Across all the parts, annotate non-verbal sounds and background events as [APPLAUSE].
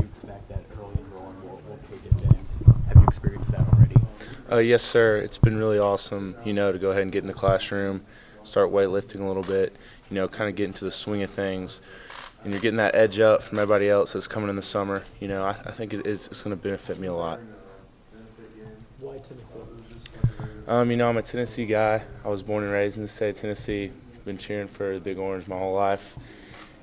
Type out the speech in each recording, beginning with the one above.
you expect that early enrollment will, will dividends. Have you experienced that already? Uh, yes, sir. It's been really awesome, you know, to go ahead and get in the classroom, start weightlifting a little bit, you know, kind of get into the swing of things. And you're getting that edge up from everybody else that's coming in the summer. You know, I, I think it's, it's going to benefit me a lot. Why Tennessee? Um, you know, I'm a Tennessee guy. I was born and raised in the state of Tennessee. Been cheering for the Big Orange my whole life,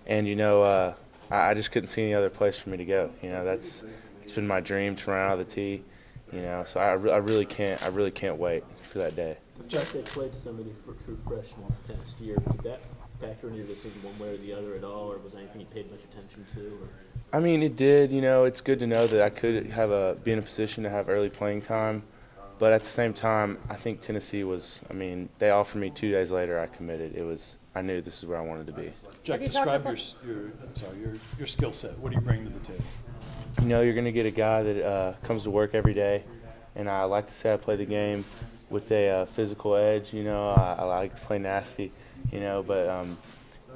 and you know, uh, I, I just couldn't see any other place for me to go. You know, that's it's been my dream to run out of the tee. You know, so I, re- I really can't I really can't wait for that day. Jack, they played so many for true freshmen this past year. Did that factor into your decision one way or the other at all, or was anything you paid much attention to? Or? I mean, it did. You know, it's good to know that I could have a be in a position to have early playing time. But at the same time, I think Tennessee was. I mean, they offered me two days later. I committed. It was. I knew this is where I wanted to be. Jack, you describe your, your, I'm sorry, your, your skill set. What do you bring to the table? You know, you're going to get a guy that uh, comes to work every day, and I like to say I play the game with a uh, physical edge. You know, I, I like to play nasty. You know, but um,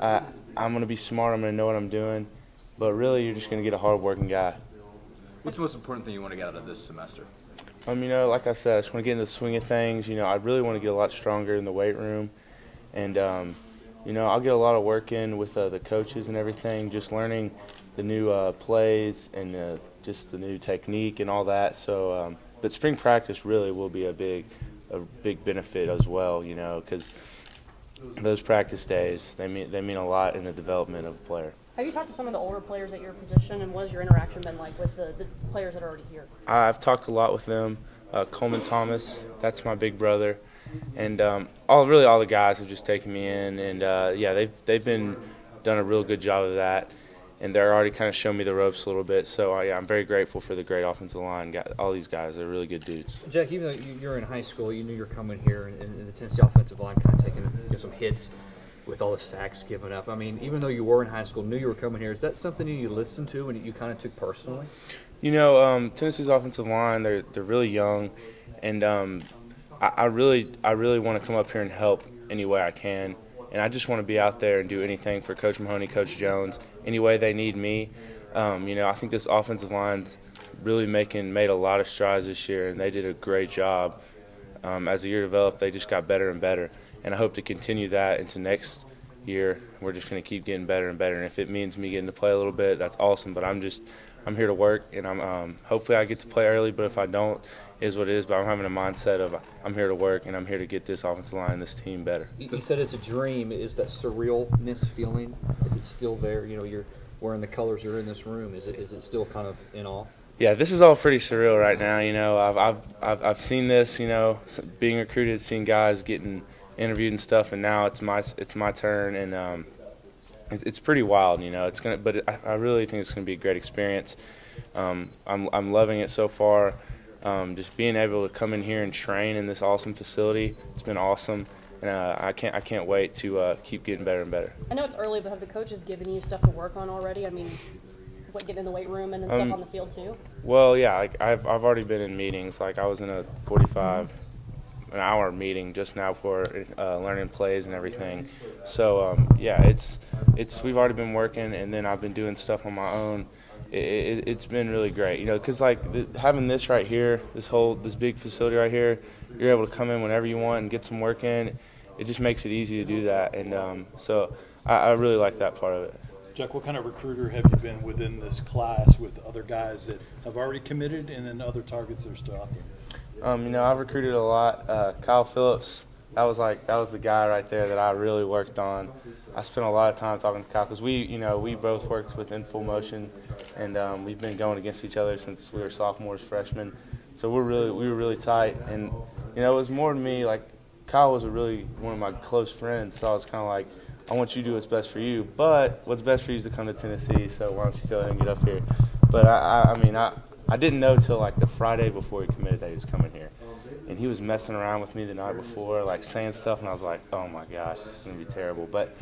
I I'm going to be smart. I'm going to know what I'm doing. But really, you're just going to get a hard-working guy. What's the most important thing you want to get out of this semester? Um, you know, like I said, I just want to get in the swing of things. You know, I really want to get a lot stronger in the weight room, and um, you know, I'll get a lot of work in with uh, the coaches and everything, just learning the new uh, plays and uh, just the new technique and all that. So, um, but spring practice really will be a big, a big benefit as well. You know, because those practice days they mean they mean a lot in the development of a player. Have you talked to some of the older players at your position, and what has your interaction been like with the, the players that are already here? I've talked a lot with them. Uh, Coleman Thomas, that's my big brother, and um, all really all the guys have just taken me in, and uh, yeah, they've they've been done a real good job of that, and they're already kind of showing me the ropes a little bit. So uh, yeah, I'm very grateful for the great offensive line. Got all these guys; they're really good dudes. Jack, even though you- you're in high school, you knew you were coming here, and, and the Tennessee offensive line kind of taking you know, some hits with all the sacks given up. I mean, even though you were in high school, knew you were coming here. Is that something you listened to and you kind of took personally? You know, um, Tennessee's offensive line, they're they're really young, and um, I, I really I really want to come up here and help any way I can, and I just want to be out there and do anything for Coach Mahoney, Coach Jones, any way they need me. Um, you know, I think this offensive line's really making made a lot of strides this year, and they did a great job. Um, as the year developed, they just got better and better, and I hope to continue that into next year. We're just going to keep getting better and better, and if it means me getting to play a little bit, that's awesome. But I'm just I'm here to work, and I'm um, hopefully I get to play early. But if I don't, is what it is. But I'm having a mindset of I'm here to work, and I'm here to get this offensive line, this team better. You, said it's a dream. Is that surrealness feeling? Is it still there? You know, you're wearing the colors. You're in this room. Is it is it still kind of in awe? Yeah, this is all pretty surreal right now. You know, I've I've I've, I've seen this. You know, being recruited, seeing guys getting interviewed and stuff, and now it's my it's my turn, and um, it, it's pretty wild. You know, it's gonna, but I, I really think it's gonna be a great experience. Um, I'm I'm loving it so far. Um, just being able to come in here and train in this awesome facility, it's been awesome, and uh, I can't I can't wait to uh, keep getting better and better. I know it's early, but have the coaches given you stuff to work on already? I mean, what getting in the weight room and then Um, stuff on the field too? Well, yeah, like I've I've already been in meetings. Like I was in a 45 an hour meeting just now for uh, learning plays and everything. So um, yeah, it's it's we've already been working, and then I've been doing stuff on my own. It, it, it's been really great, you know, because like having this right here, this whole this big facility right here, you're able to come in whenever you want and get some work in. It just makes it easy to do that, and um, so I, I really like that part of it. Jack, what kind of recruiter have you been within this class with other guys that have already committed and then other targets that are still out there? Um, you know, I've recruited a lot. Uh, Kyle Phillips, that was like that was the guy right there that I really worked on. I spent a lot of time talking to Kyle because we, you know, we both worked with In Full Motion, and um, we've been going against each other since we were sophomores, freshmen. So we're really we were really tight, and you know, it was more to me like Kyle was a really one of my close friends. So I was kind of like, I want you to do what's best for you, but what's best for you is to come to Tennessee. So why don't you go ahead and get up here? But I, I, I mean, I. I didn't know till like the Friday before he committed that he was coming here, and he was messing around with me the night before, like saying stuff, and I was like, "Oh my gosh, this is gonna be terrible." But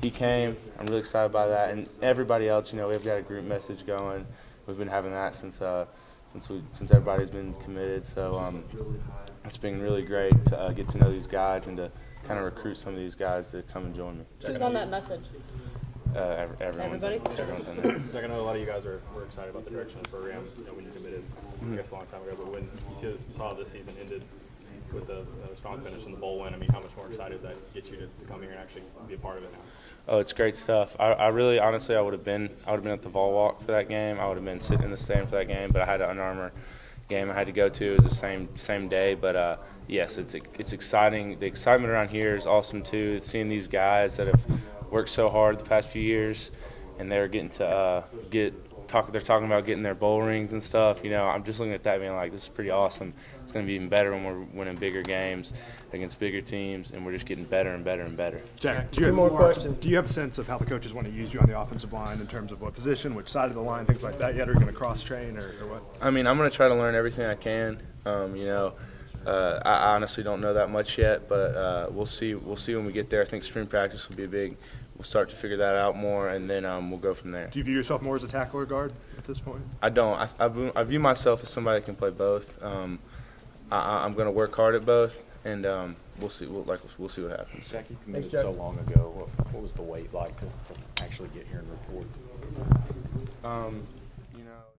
he came. I'm really excited by that, and everybody else. You know, we've got a group message going. We've been having that since uh, since we since everybody's been committed. So um, it's been really great to uh, get to know these guys and to kind of recruit some of these guys to come and join me. Who's on that message? Uh, everyone's, Everybody? everyone's in [CLEARS THROAT] there. Jack, I know a lot of you guys are, were excited about the direction of the program, you know, when you committed, I guess a long time ago, but when you see- you saw this season ended with a, a strong finish in the bowl win, I mean, how much more excited does that get you to, to come here and actually be a part of it now? Oh, it's great stuff. I, I really, honestly, I would have been, I would have been at the Vol Walk for that game. I would have been sitting in the stand for that game, but I had an Under Armour game I had to go to. It was the same same day, but uh, yes, it's it's exciting. The excitement around here is awesome too. Seeing these guys that have worked so hard the past few years, and they're getting to uh, get talk. They're talking about getting their bowl rings and stuff. You know, I'm just looking at that, being like, this is pretty awesome. It's going to be even better when we're winning bigger games against bigger teams, and we're just getting better and better and better. Jack, do you have more questions? Do you have a sense of how the coaches want to use you on the offensive line in terms of what position, which side of the line, things like that yet? Are you going to cross train or, or what? I mean, I'm going to try to learn everything I can. Um, you know, uh, I I honestly don't know that much yet, but uh, we'll see. We'll see when we get there. I think spring practice will be big. We'll start to figure that out more, and then um, we'll go from there. Do you view yourself more as a tackle or guard at this point? I don't. I, I, view, I view myself as somebody that can play both. Um, I- I, I'm going to work hard at both, and um, we'll see. We'll, like we'll see what happens. Jack, you committed Jack. so long ago. What, what was the wait like to, to actually get here and report? Um, you know.